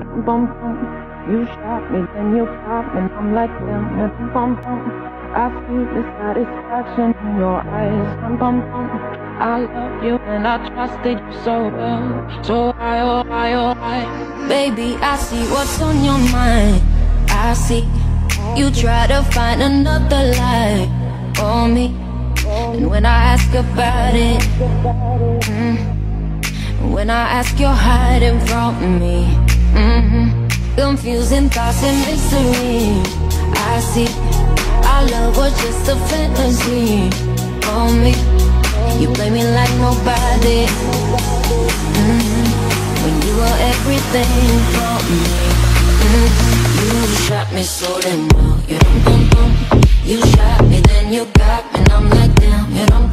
bum bum bum. You shot me, then you popped, and I'm like damn, bum bum. I feel the satisfaction in your eyes, bum bum bum. I love you and I trusted you so well, so I, oh I, oh I. Baby, I see what's on your mind. I see you try to find another lie on me, and when I ask about it. Mm, when I ask, you're hiding from me. Mm -hmm. Confusing thoughts and mystery. I see our love was just a fantasy. On me, you play me like nobody. Mm -hmm. When you were everything for me. Mm -hmm. You shot me so damn well. You dum dum dum. You shot me, then you got me, and I'm like damn. Dum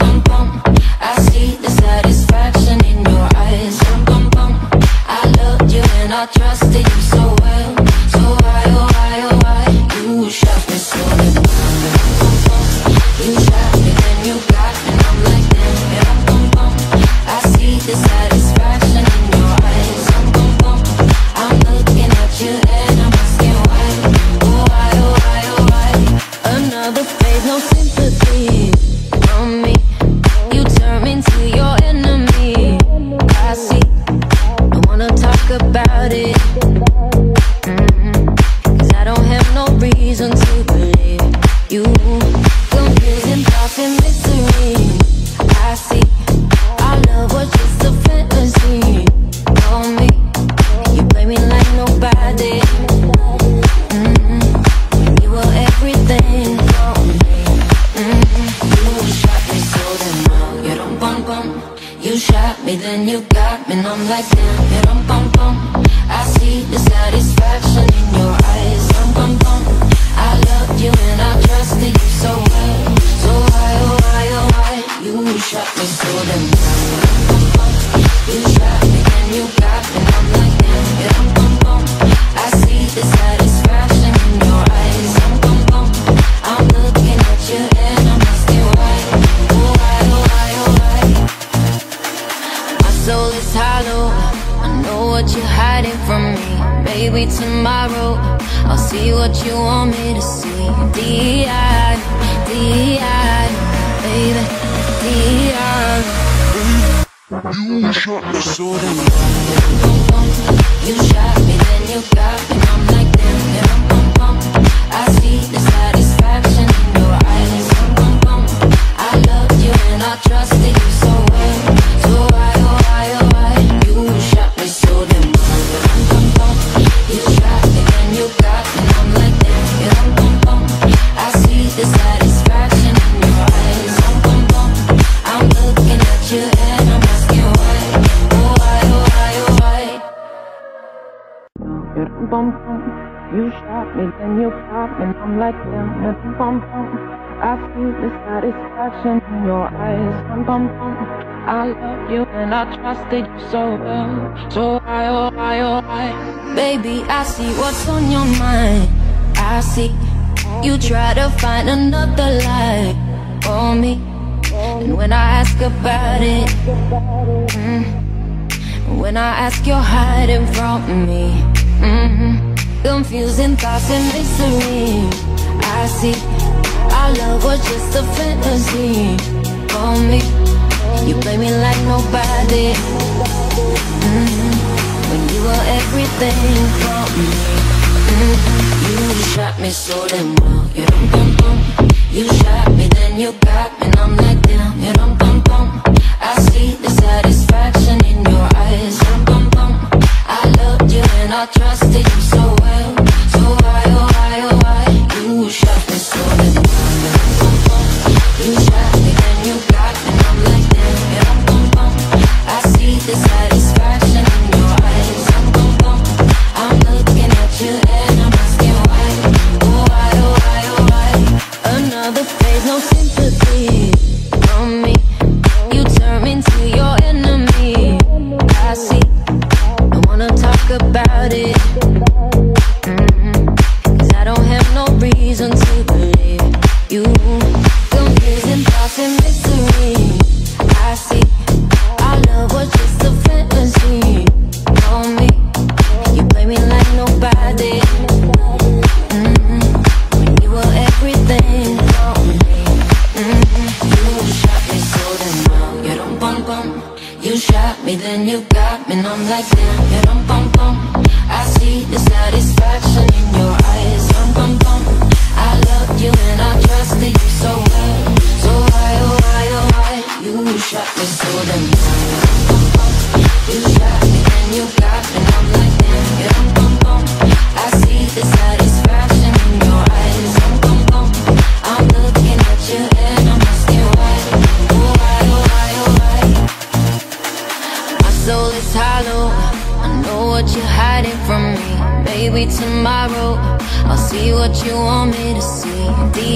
No sympathy from me. You turn into your enemy. I see. I wanna talk about it. Mm, Cause I don't have no reason to believe you. I know what you're hiding from me. Maybe tomorrow I'll see what you want me to see. D.I. D.I. Baby, D.I. You shot me so damn You shot me, then you got me. I'm like damn, yeah, bum bum. I see the Bum bum. You shot me, then you popped, and I'm like damn, bum bum bum. I feel the satisfaction in your eyes, bum bum bum. I love you and I trusted you so well, so I, oh I, oh I. Baby, I see what's on your mind. I see you try to find another lie on me. And when I ask about it, mm, when I ask, you're hiding from me. Mm-hmm. Confusing thoughts and mystery. I see our love was just a fantasy on me. You play me like nobody. Mm-hmm. When you were everything for me. Mm-hmm. You shot me so damn well. You. You shot me, then you got me, and I'm like damn. You bum bum. I trusted you so well. So why, about it. Mm-hmm. Cause I don't have no reason to believe you. Confusing thoughts and mystery. I see our love was just a fantasy. Call me, you play me like nobody. Mm-hmm. When you were everything for me. Mm-hmm. You shot me so damn well. You don't bum bum. You shot me, then you got me, and I'm like, damn, yeah, dum bum bum. I see the satisfaction in your eyes, dum bum bum. I love you and I trusted you so well, so why, oh why, oh why, you shot me so damn well.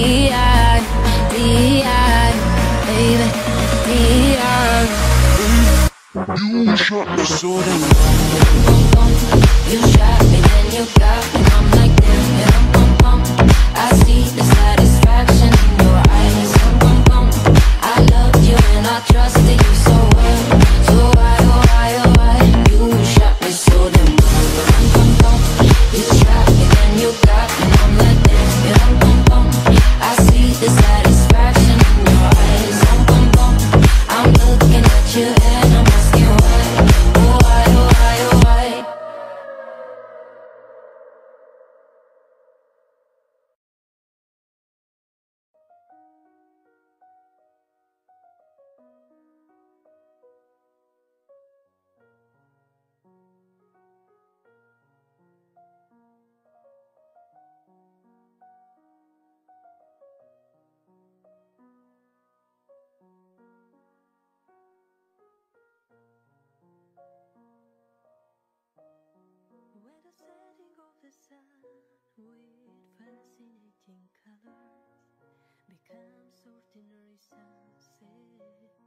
D.I. Baby. You shot me You shot me, then you got me. With fascinating colors becomes ordinary sunset.